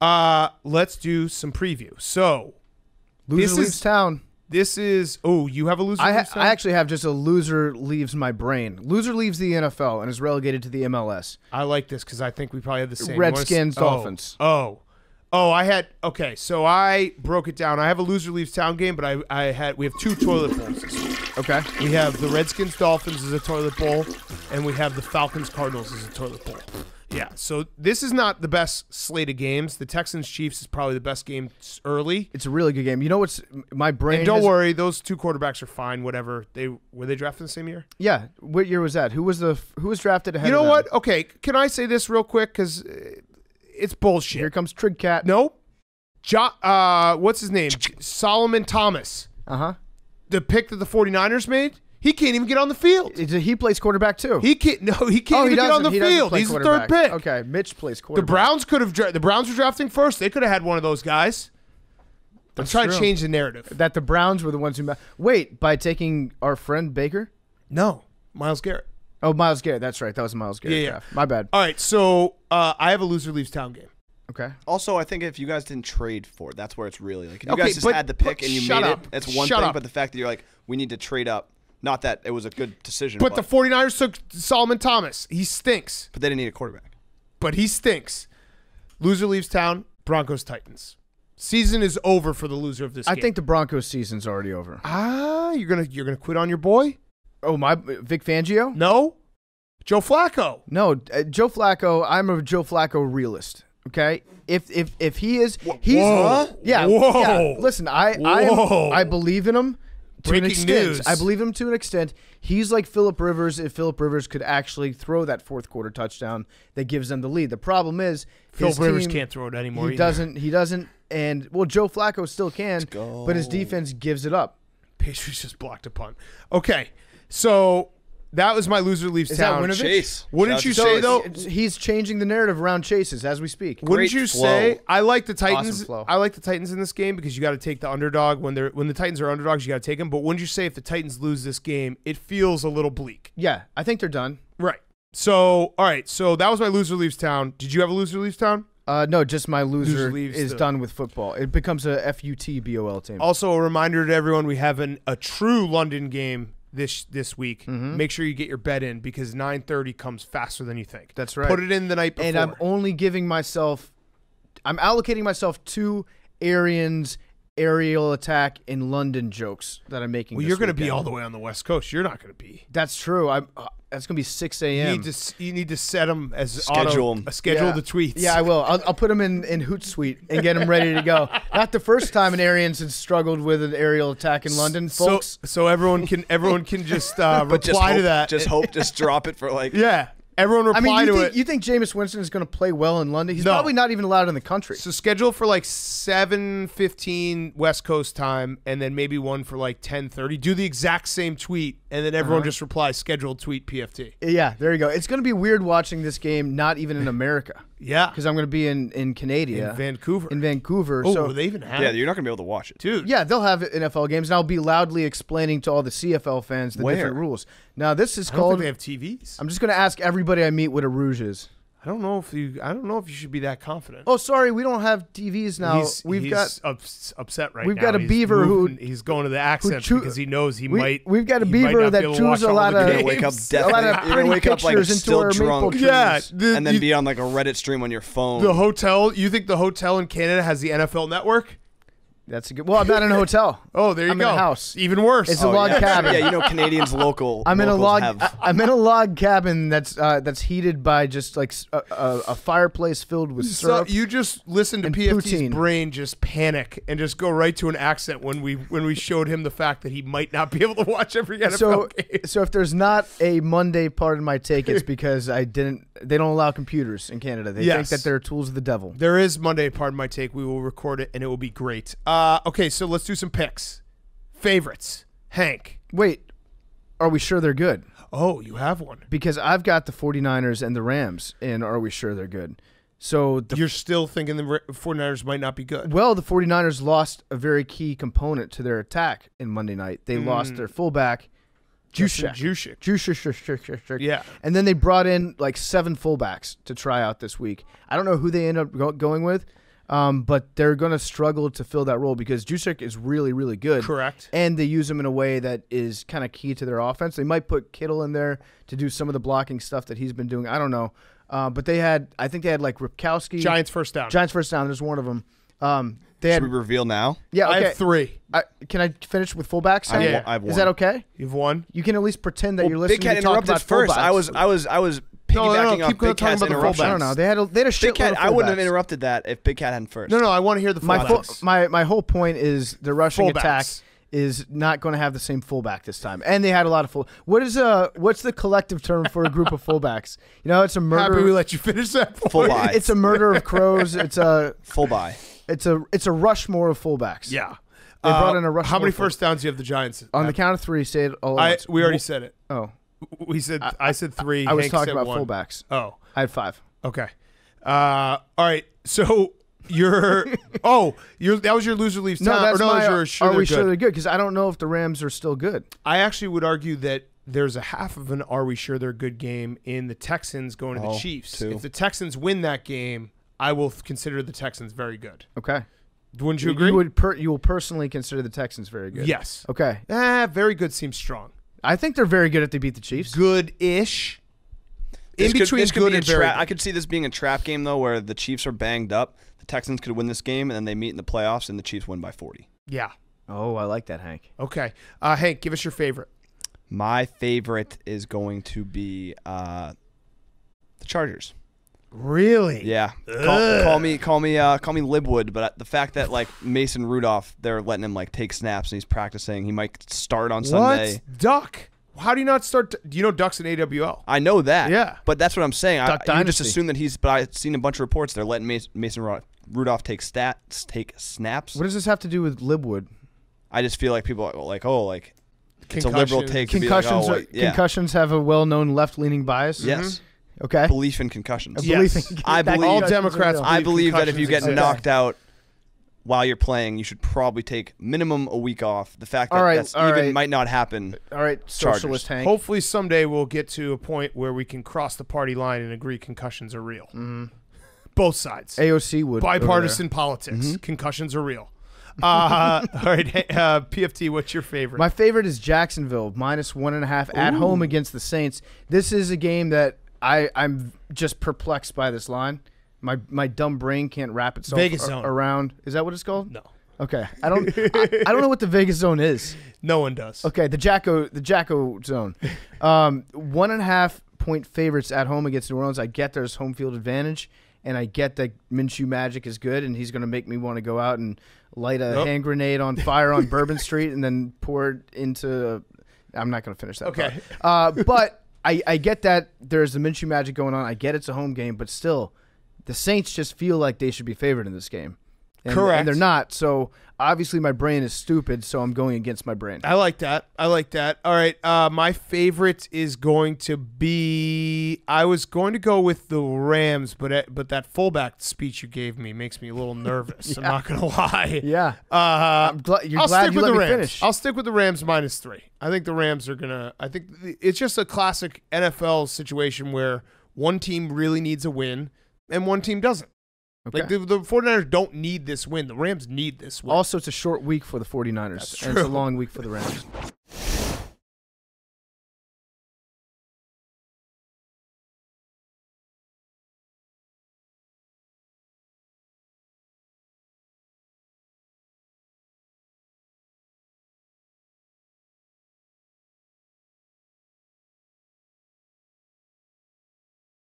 Uh, let's do some preview. So Loser This leaves is- town. this is. Oh, you have a loser. I, ha- leaves town? I actually have just a loser leaves my brain. Loser leaves the NFL and is relegated to the MLS. I like this because I think we probably have the same. You wanna s- Redskins, oh, Dolphins. Oh, oh, I had okay. So I broke it down. I have a loser leaves town game, but I I had we have two toilet bowls. Okay. We have the Redskins Dolphins as a toilet bowl, and we have the Falcons Cardinals as a toilet bowl. Yeah, so this is not the best slate of games. The Texans Chiefs is probably the best game early. It's a really good game. You know what's my brain? And don't has- worry, those two quarterbacks are fine. Whatever they were they drafted the same year. Yeah. What year was that? Who was the who was drafted ahead? You know what? Okay, can I say this real quick? Because it's bullshit. Here comes Trig Cat. Nope. Jo- uh, what's his name? Solomon Thomas. Uh huh. The pick that the 49ers made, he can't even get on the field. He plays quarterback too. He can't. No, he can't oh, he even get on the he field. He's the third pick. Okay, Mitch plays quarterback. The quarterback. Browns could have. Dra- the Browns were drafting first. They could have had one of those guys. I'm That's trying to change the narrative. that the Browns were the ones who. Ma- Wait, by taking our friend Baker. No, Myles Garrett. Oh, Myles Garrett. That's right. That was Myles Garrett. Yeah, yeah. draft. My bad. All right, so uh, I have a loser leaves town game. Okay. Also, I think if you guys didn't trade for it, that's where it's really like. If you Okay, guys just but- had the pick and you made up. it, that's one Shut thing. up. But the fact that you're like, we need to trade up. Not that it was a good decision, But but, the 49ers took Solomon Thomas. He stinks, but they didn't need a quarterback. but he stinks. Loser leaves town. Broncos Titans. Season is over for the loser of this I game. think the Broncos season's already over. ah, you're gonna you're gonna quit on your boy? Oh, my Vic Fangio? No, Joe Flacco. No, uh, Joe Flacco. I'm a Joe Flacco realist. Okay, if if if he is, he's Whoa. yeah. Whoa. yeah. Listen, I I am, I believe in him to an extent. news. I believe him to an extent. He's like Philip Rivers. If Philip Rivers could actually throw that fourth quarter touchdown that gives them the lead, the problem is Philip Rivers can't throw it anymore. He either. doesn't. He doesn't. And well, Joe Flacco still can, but his defense gives it up. Patriots just blocked a punt. Okay, so that was my loser leaves Is that town. Winovich? Chase, Wouldn't Shout you to say Chase. though? He's changing the narrative around chases as we speak. Wouldn't Great you flow. say I like the Titans? Awesome flow. I like the Titans in this game because you got to take the underdog when they're when the Titans are underdogs. You got to take them. But wouldn't you say if the Titans lose this game, it feels a little bleak? Yeah, I think they're done. Right. So all right. So that was my loser leaves town. Did you have a loser leaves town? Uh, no, just my loser Loser leaves is the- done with football. It becomes a FUT BOL team. Also, a reminder to everyone: we have an, a true London game this this week. Mm-hmm. Make sure you get your bet in because 9:30 comes faster than you think. That's right. Put it in the night before. and I'm only giving myself, I'm allocating myself two Arians aerial attack in London jokes that I'm making. well, you're going to be all the way on the West Coast. You're not going to be. That's true. I'm. That's gonna be 6 You a.m. need to you need to set them as Schedule auto, 'em. uh, schedule Yeah. the tweets. Yeah, I will. I'll, I'll put them in in Hootsuite and get them ready to go. Not the first time an Arians has struggled with an aerial attack in London, so folks. so everyone can everyone can just uh, But just reply hope, to that. Just hope. Just drop it for like. yeah, everyone reply I mean, you to think, it. you think Jameis Winston is going to play well in London? He's No. probably not even allowed in the country. so schedule for like seven fifteen West Coast time, and then maybe one for like ten thirty. Do the exact same tweet, and then everyone uh-huh. just replies scheduled tweet PFT. Yeah, there you go. It's going to be weird watching this game not even in America Yeah, because I'm going to be in in Canada, in Vancouver. in Vancouver. oh, so they even have Yeah, it? you're not gonna be able to watch it. dude. yeah, they'll have NFL games, and I'll be loudly explaining to all the CFL fans the Where? different rules. Now, this is I don't called. think they have TVs. I'm just going to ask everybody I meet what a rouge is. I don't know if you. I don't know if you should be that confident. Oh, sorry, we don't have TVs now. he's, we've he's got ups, upset right now. we've now. got a He's beaver who- he's going to the accents choo- because he knows he we, might. we've got a beaver that be chews a lot of You're gonna wake up games. a lot of definitely. You're gonna pretty wake up like pictures into still our maple drunk. trees. Yeah, the- and then you- be on like a Reddit stream on your phone. the hotel. You think the hotel in Canada has the NFL Network? That's a good. Well, I'm not in a hotel. Oh, there you I'm go. in a house. Even worse. It's a Oh, log yeah. cabin. Yeah, you know Canadians local. I'm in a log. Have, I- I'm in a log cabin that's uh, that's heated by just like a fireplace filled with So syrup. you just listen to and PFT's poutine. brain just panic and just go right to an accent when we when we showed him the fact that he might not be able to watch every NFL so game. so if there's not a Monday part of my take, it's because I didn't. They don't allow computers in Canada. They think that they're tools of the devil. There is Monday part of my take. We will record it and it will be great. Uh, Uh, okay, so let's do some picks. Favorites. Hank. Wait, are we sure they're good? Oh, you have one. Because I've got the 49ers and the Rams, and are we sure they're good? So the You're still thinking the 49ers might not be good. Well, the 49ers lost a very key component to their attack in Monday night. They lost mm. their fullback, Juszczyk. Juszczyk. Juszczyk. Yeah. And then they brought in like seven fullbacks to try out this week. I don't know who they ended up go- going with. Um, but they're going to struggle to fill that role because Juszczyk is really, really good. Correct. And they use him in a way that is kind of key to their offense. They might put Kittle in there to do some of the blocking stuff that he's been doing. I don't know. Uh, but they had, I think they had like Ripkowski. Giants first down. Giants first down. There's one of them. Um, they Should had, we reveal now? yeah, I okay. have three. I, can I finish with fullbacks? I have, Hank? I have Is that okay? You've won. You can at least pretend that Well, you're listening Big Cat to talk interrupted about first. I was I was I was No, no, no, keep off going, Big talking Cat's about the interruption. fullbacks. I don't know. They had a, they had a Big shitload Cat, of I wouldn't have interrupted that if Big Cat hadn't first. No, no, I want to hear the My full, fullbacks. my my whole point is the rushing Fullbacks. attack is not going to have the same fullback this time, and they had a lot of full. What is uh what's the collective term for a group of fullbacks? You know, it's a Happy murder. we let you finish that. Full point. buy. It's a murder of crows. It's a Full buy. it's a it's a Rushmore of fullbacks. Yeah. They brought Uh, in a rush How many first downs do you have the Giants? On the count of three, say it all. at I we already said it. Oh, We said I, said three. I was talking about one. fullbacks. Oh, I had five. okay. Uh, all right. So you're oh you're that was your loser leaves No, town. that's no, my. your sure are we good. sure they're good? Because I don't know if the Rams are still good. I actually would argue that there's a half of an are we sure they're good game in the Texans going to Oh, the Chiefs. two. If the Texans win that game, I will consider the Texans very good. Okay. Wouldn't you agree? You, would per, you will personally consider the Texans very good. Yes. Okay. Ah, very good seems strong. I think they're very good if they beat the Chiefs. Good-ish. In could- between good be a and very trap. good. I could see this being a trap game though, where the Chiefs are banged up. The Texans could win this game, and then they meet in the playoffs, and the Chiefs win by 40. Yeah. Oh, I like that, Hank. Okay. Uh, Hank, give us your favorite. My favorite is going to be uh, the Chargers. Really? Yeah, call, call me, call me, uh, call me Libwood. But the fact that like Mason Rudolph, they're letting him like take snaps and he's practicing. He might start on Sunday. What? Duck. How do you not start? do you know Ducks in AWL? I know that. Yeah. But that's what I'm saying. I, Duck you just assume that he's. But I've seen a bunch of reports. They're letting Mason, Mason Rudolph take stats, take snaps. What does this have to do with Libwood? I just feel like people are like, oh, like it's a liberal take. to be like, oh, are, yeah. Concussions have a well-known left-leaning bias. Yes. Okay. Belief in concussions. A Yes. belief in- I believe- All Democrats real. I believe that if you get concussions knocked out while you're playing, you should probably take minimum a week off. The fact that All right, that's all even right. might not happen. All right, socialist Hank. Hopefully someday we'll get to a point where we can cross the party line and agree concussions are real. Mm-hmm. Both sides. AOC would. Bipartisan politics. Mm-hmm. Concussions are real. Uh, all right, uh, PFT, what's your favorite? My favorite is Jacksonville minus one and a half at home against the Saints. This is a game that I I'm just perplexed by this line. My my dumb brain can't wrap itself Vegas zone. around. Is that what it's called? no, Okay, I don't I, I don't know what the Vegas zone is. no one does. Okay, the Jacko the Jacko zone. Um, one and a half point favorites at home against New Orleans. I get there's home field advantage, and I get that Minshew magic is good, and he's going to make me want to go out and light a Nope. hand grenade on fire on Bourbon Street and then pour it into. I'm not going to finish that. Okay. Uh, but I, I get that there's the Minshew magic going on. I get it's a home game, but still, the Saints just feel like they should be favored in this game. And, Correct. And they're not. So obviously my brain is stupid, so I'm going against my brain. I like that. I like that. All right. Uh, my favorite is going to be. I was going to go with the Rams, but uh, but that fullback speech you gave me makes me a little nervous. I'm not gonna lie. Yeah. Uh, I'm gl- you're I'll glad stick you with let the me Rams. finish. I'll stick with the Rams minus three. I think the Rams are gonna. I think th- it's just a classic NFL situation where one team really needs a win and one team doesn't. Okay. Like the, the 49ers don't need this win. The Rams need this win. also, it's a short week for the 49ers, That's and it's a long week for the Rams.